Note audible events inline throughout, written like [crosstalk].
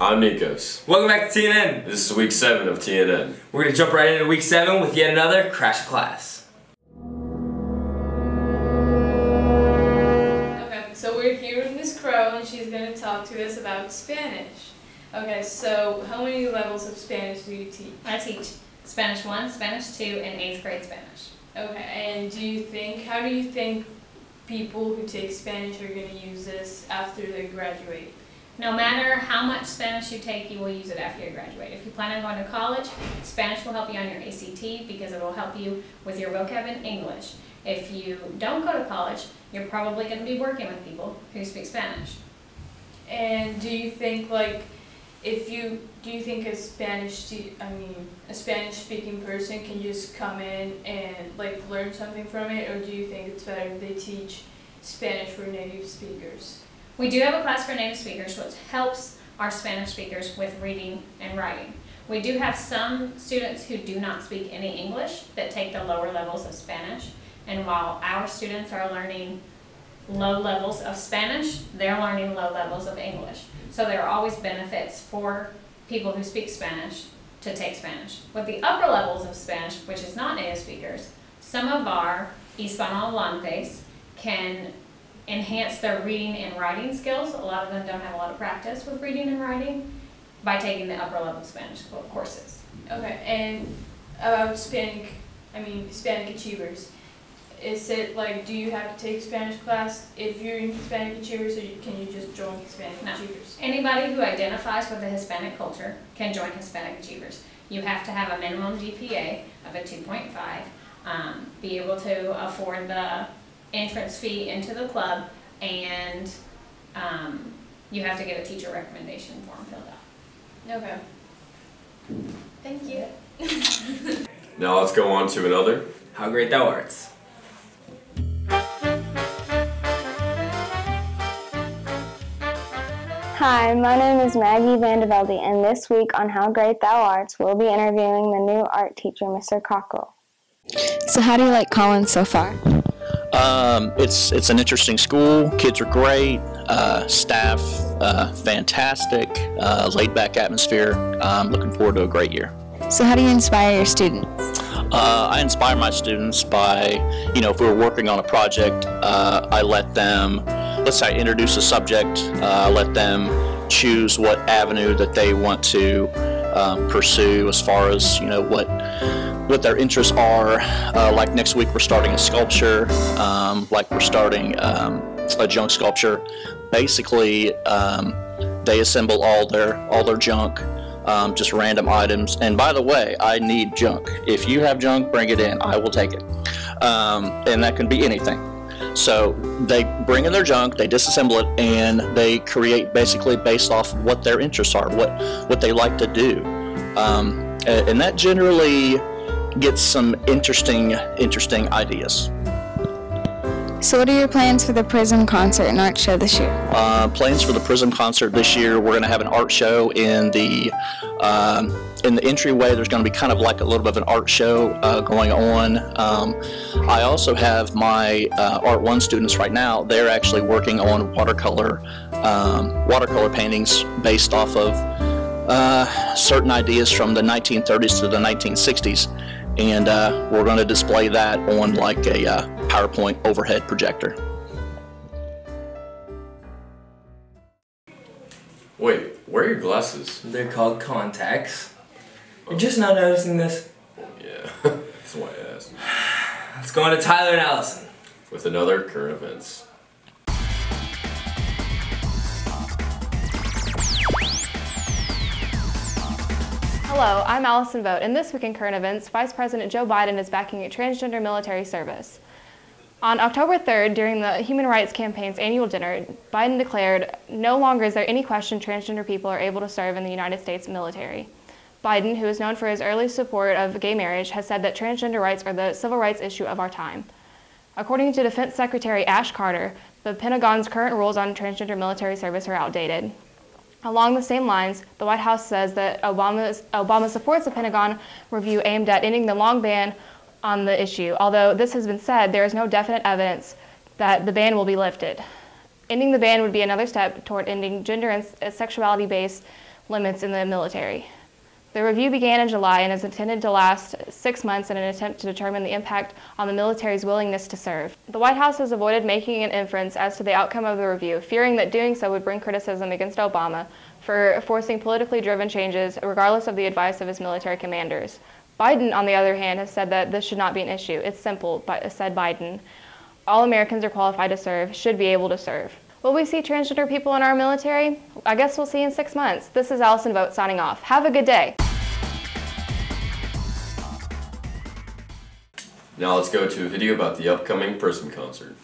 I'm Nikos. Welcome back to TNN. This is week seven of TNN. We're gonna jump right into week seven with yet another crash class. Okay, so we're here with Miss Crow and she's gonna talk to us about Spanish. Okay, so how many levels of Spanish do you teach? I teach Spanish 1, Spanish 2, and 8th grade Spanish. Okay, and do you think, how do you think people who take Spanish are gonna use this after they graduate? No matter how much Spanish you take, you will use it after you graduate. If you plan on going to college, Spanish will help you on your ACT because it will help you with your vocab in English. If you don't go to college, you're probably going to be working with people who speak Spanish. And do you think like, if you, do you think a Spanish I mean a Spanish speaking person can just come in and like learn something from it? Or do you think it's better they teach Spanish for native speakers? We do have a class for native speakers, which helps our Spanish speakers with reading and writing. We do have some students who do not speak any English that take the lower levels of Spanish. And while our students are learning low levels of Spanish, they're learning low levels of English. So there are always benefits for people who speak Spanish to take Spanish. With the upper levels of Spanish, which is not native speakers, some of our Hispanohablantes can enhance their reading and writing skills. A lot of them don't have a lot of practice with reading and writing by taking the upper level Spanish courses. Okay, and about Hispanic, I mean Hispanic achievers, is it like do you have to take Spanish class if you're in Hispanic achievers, or you- can you just join Hispanic No. achievers? Anybody who identifies with the Hispanic culture can join Hispanic Achievers. You have to have a minimum GPA of a 2.5, um, be able to afford the entrance fee into the club, and um, you have to get a teacher recommendation form filled out. Okay. Thank you. [laughs] Now let's go on to another. How great thou art. Hi, my name is Maggie Vandevelde, and this week on How Great Thou Art, we'll be interviewing the new art teacher, Mr. Cockle. So, how do you like Collins so far? Um, it's it's an interesting school. Kids are great. Uh, staff uh, fantastic. Uh, laid back atmosphere. I'm looking forward to a great year. So, how do you inspire your students? Uh, I inspire my students by, you know, if we are working on a project, uh, I let them, let's say, I introduce a subject. Uh, I let them choose what avenue that they want to um, pursue as far as, you know, what what their interests are. Uh, like next week, we're starting a sculpture. Um, like we're starting um, a junk sculpture. Basically, um, they assemble all their all their junk, um, just random items. And by the way, I need junk. If you have junk, bring it in. I will take it. Um, and that can be anything. So they bring in their junk, they disassemble it, and they create basically based off what their interests are, what what they like to do, um, and that generally gets some interesting interesting ideas. So, what are your plans for the Prism concert and art show this year? Uh, plans for the Prism concert this year. We're going to have an art show in the um, in the entryway. There's going to be kind of like a little bit of an art show uh, going on. Um, I also have my uh, Art One students right now. They're actually working on watercolor um, watercolor paintings based off of uh, certain ideas from the 1930s to the 1960s. And uh, we're going to display that on like a uh, PowerPoint overhead projector. Wait, where are your glasses? They're called contacts. You're just not noticing this? Yeah, [laughs] that's why I asked. [sighs] Let's go on to Tyler and Allison. With another current events. Hello, I'm Allison Vogt, and this week in current events, Vice President Joe Biden is backing a transgender military service. On October 3rd, during the Human Rights Campaign's annual dinner, Biden declared, No longer is there any question transgender people are able to serve in the United States military. Biden, who is known for his early support of gay marriage, has said that transgender rights are the civil rights issue of our time. According to Defense Secretary Ash Carter, the Pentagon's current rules on transgender military service are outdated. Along the same lines, the White House says that Obama, Obama supports a Pentagon review aimed at ending the long ban on the issue. Although this has been said, there is no definite evidence that the ban will be lifted. Ending the ban would be another step toward ending gender and sexuality based limits in the military. The review began in July and is intended to last six months in an attempt to determine the impact on the military's willingness to serve. The White House has avoided making an inference as to the outcome of the review, fearing that doing so would bring criticism against Obama for forcing politically driven changes regardless of the advice of his military commanders. Biden, on the other hand, has said that this should not be an issue. It's simple, said Biden. All Americans are qualified to serve, should be able to serve. Will we see transgender people in our military? I guess we'll see in six months. This is Allison Vogt signing off. Have a good day. Now let's go to a video about the upcoming Prism concert.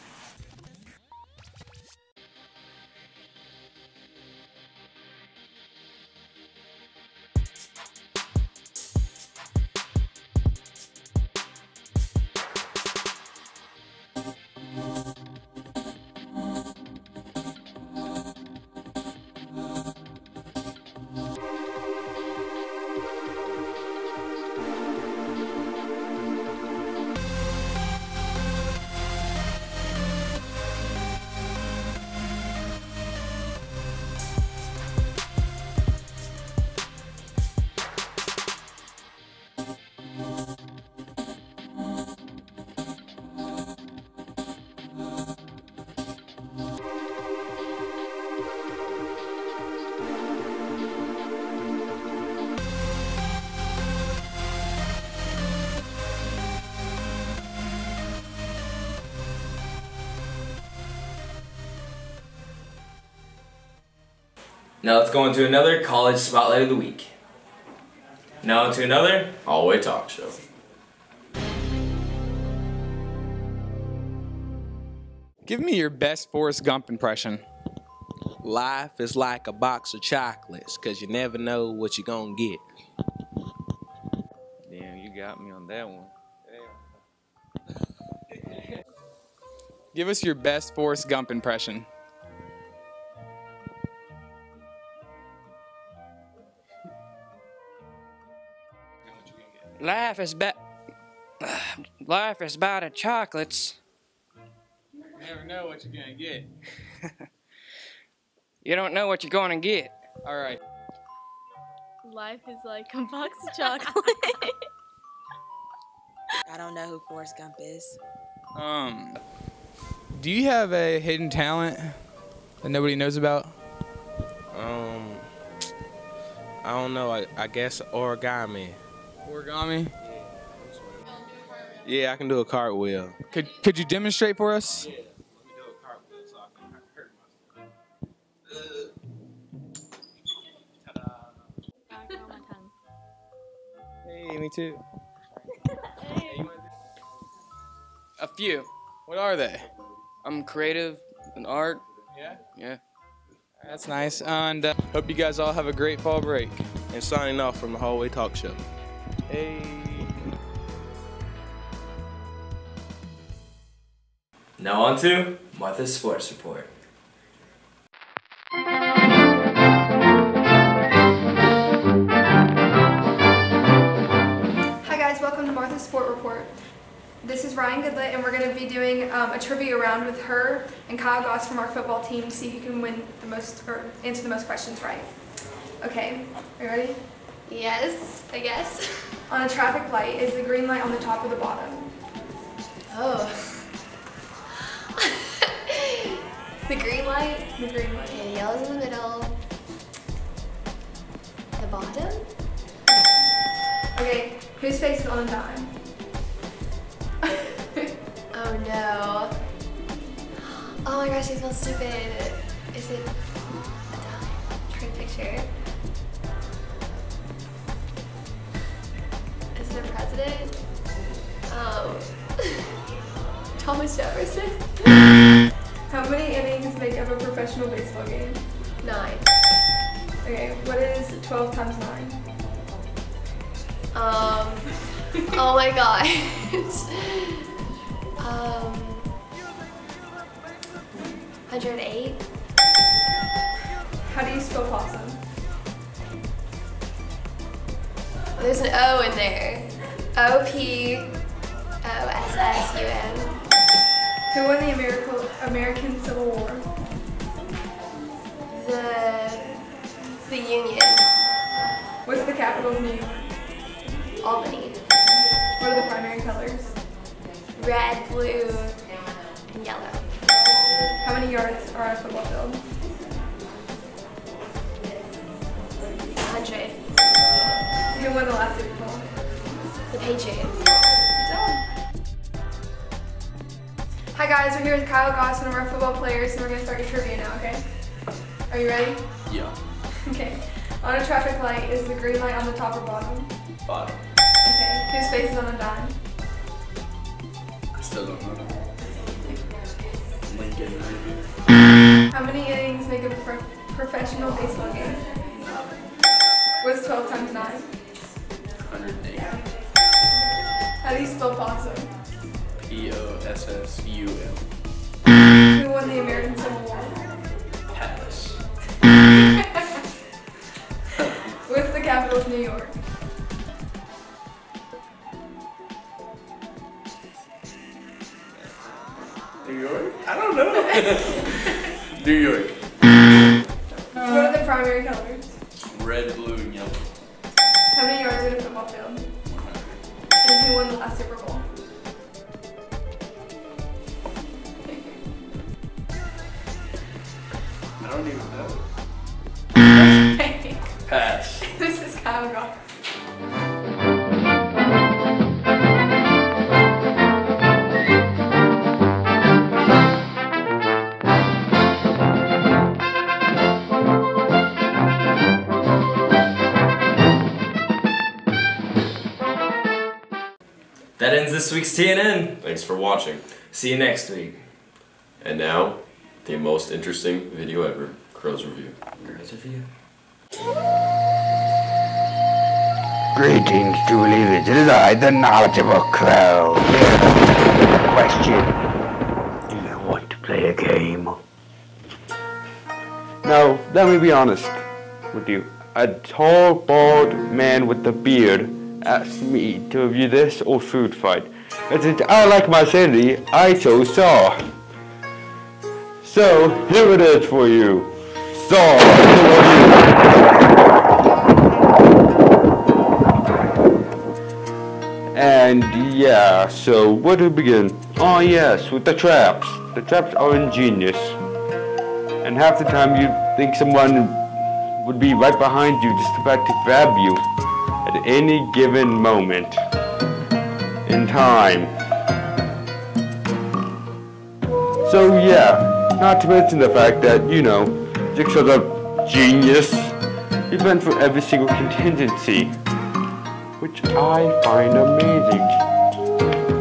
Now let's go into another college spotlight of the week. Now into another Hallway Talk Show. Give me your best Forrest Gump impression. Life is like a box of chocolates, cause you never know what you're gonna get. Damn, you got me on that one. [laughs] Give us your best Forrest Gump impression. Life is about life is about a chocolates. You never know what you're gonna get. [laughs] You don't know what you're gonna get. All right. Life is like a box of chocolate. [laughs] I don't know who Forrest Gump is. Um, do you have a hidden talent that nobody knows about? Um, I don't know. I, I guess origami. Origami? Yeah, I can do a cartwheel. Could Could you demonstrate for us? Hey, me too. A few. What are they? I'm creative in art. Yeah? Yeah. That's nice. And uh, hope you guys all have a great fall break. And signing off from the Hallway Talk Show. Hey. Now on to Martha's Sports Report. Hi guys, welcome to Martha's Sport Report. This is Ryan Goodlet and we're going to be doing um, a trivia round with her and Kyle Goss from our football team to see who can win the most or answer the most questions right. Okay, are you ready? Yes, I guess. On a traffic light, is the green light on the top or the bottom? Oh. [laughs] the green light. The green light. Okay, yellow's in the middle. The bottom? Okay, whose face is on time? [laughs] Oh no. Oh my gosh, I feel stupid. Is it a time? Try to picture. Is president? Um, [laughs] Thomas Jefferson? [laughs] How many innings make up a professional baseball game? Nine. Okay, what is 12 times 9? Um, oh my [laughs] gosh. Um, 108? How do you spell possum? There's an O in there. O P O S S U N. Who won the American, American Civil War? The the Union. What's the capital of New York? Albany. What are the primary colors? Red, blue, and yellow. How many yards are on a football field? 100. Who won the last Super Patriots. Hi guys, we're here with Kyle Goss, one of our football players, and we're gonna start your trivia now, okay? Are you ready? Yeah. [laughs] Okay. On a traffic light, is the green light on the top or bottom? Bottom. Okay. Whose face is on the dime? I still don't know. Lincoln. How many innings make a pro- professional baseball game? What's 12 times 9? 108. How do you spell possum? P-O-S-S-U-M. Who won the American Civil War? Pass. [laughs] What's the capital of New York? New York? I don't know. [laughs] New York. And who That ends this week's TNN. Thanks for watching. See you next week. And now, the most interesting video ever, Crow's Review. Crow's Review. Greetings, truly. It is I, the knowledgeable crow. Question. Do you want to play a game? Now, let me be honest with you. A tall, bald man with a beard asked me to review this or food fight. Since I like my sanity, I chose Saw. So, here it is for you. Saw. And yeah, so where do we begin? Oh yes, with the traps. The traps are ingenious. And half the time you think someone would be right behind you just about to grab you at any given moment in time. So yeah, not to mention the fact that, you know, Jigsaw's a genius. He planned for every single contingency which I find amazing.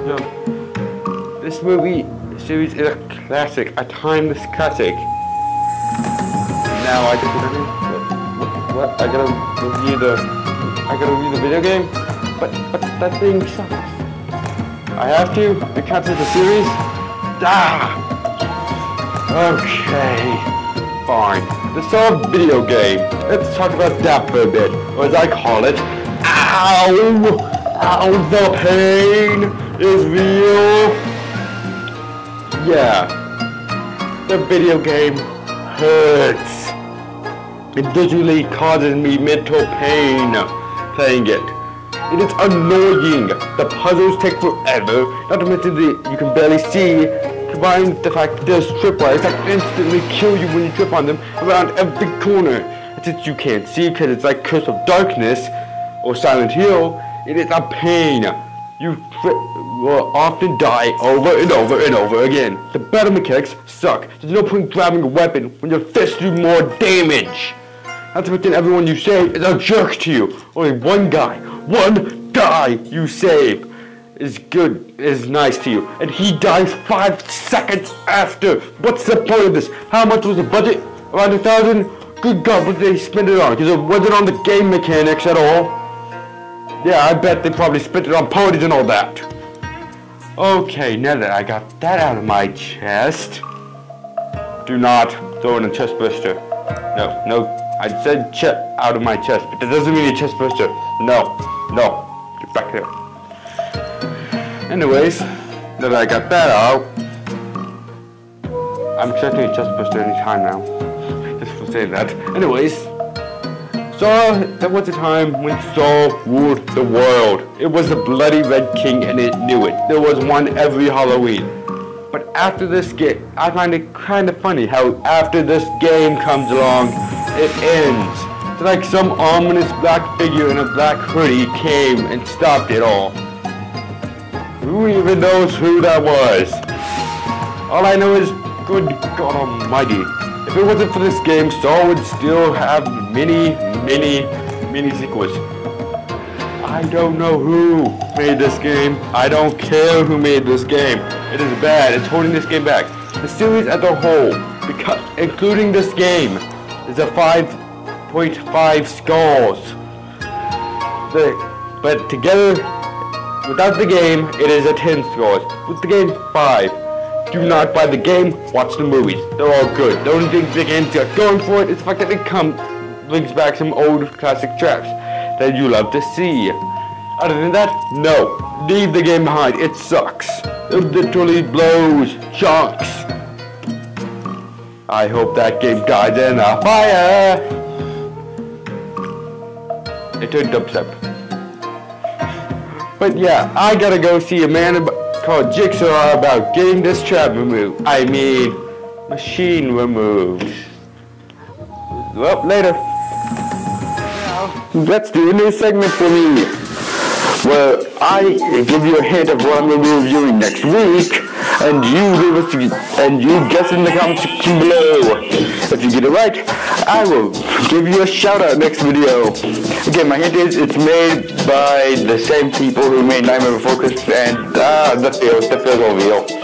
So, this movie series is a classic, a timeless classic. Now I just what, what, I gotta review the I gotta review the video game, but but that thing sucks. I have to because it's the series. Ah. Okay, fine. The Saw video game. Let's talk about that for a bit, or as I call it, Ow! Ow, the pain is real. Yeah. The video game hurts. It visually causes me mental pain playing it. It is annoying. The puzzles take forever. Not to mention that you can barely see. Combined with the fact that there's tripwires that instantly kill you when you trip on them around every corner. And since you can't see because it's like Curse of Darkness, or Silent Hill, it is a pain. You will often die over and over and over again. The battle mechanics suck. There's no point grabbing a weapon when your fists do more damage. To mention everyone you save is a jerk to you. Only one guy, one guy you save is good, is nice to you. And he dies five seconds after. What's the point of this? How much was the budget? Around a thousand? Good God, what did they spend it on? Because it wasn't on the game mechanics at all. Yeah, I bet they probably spent it on parties and all that. Okay, now that I got that out of my chest, do not throw in a chest burster. No, no, I said chest out of my chest, but that doesn't mean a chest burster. No, no, get back there. Anyways, now that I got that out, I'm expecting a chest burster any time now. Just for saying that. Anyways, so that was a time when Saw ruled the world. It was the bloody red king and it knew it. There was one every Halloween. But after this game, I find it kind of funny how after this game comes along, it ends. It's like some ominous black figure in a black hoodie came and stopped it all. Who even knows who that was? All I know is, good God Almighty, if it wasn't for this game, Saw would still have many, many, many sequels. I don't know who made this game. I don't care who made this game. It is bad. It's holding this game back. The series as a whole, because, including this game, is a 5.5 scores. The, but together, without the game, it is a 10 scores. With the game, 5. Do not buy the game, watch the movies. They're all good. The only thing the game's going for it is the fact that it come, brings back some old classic traps that you love to see. Other than that, no. Leave the game behind. It sucks. It literally blows chunks. I hope that game dies in a fire. It turned dubstep. But yeah, I gotta go see a man called Jigsaw about getting this trap removed. I mean, machine removed. Well, later. Let's do a new segment for me. Where I give you a hint of what I'm to be reviewing next week, and you leave us and you guess in the comment section below. If you get it right, I will give you a shout out next video. Again, my hint is it's made by the same people who made Nightmare Before Christmas and uh, the feels, the feels will real.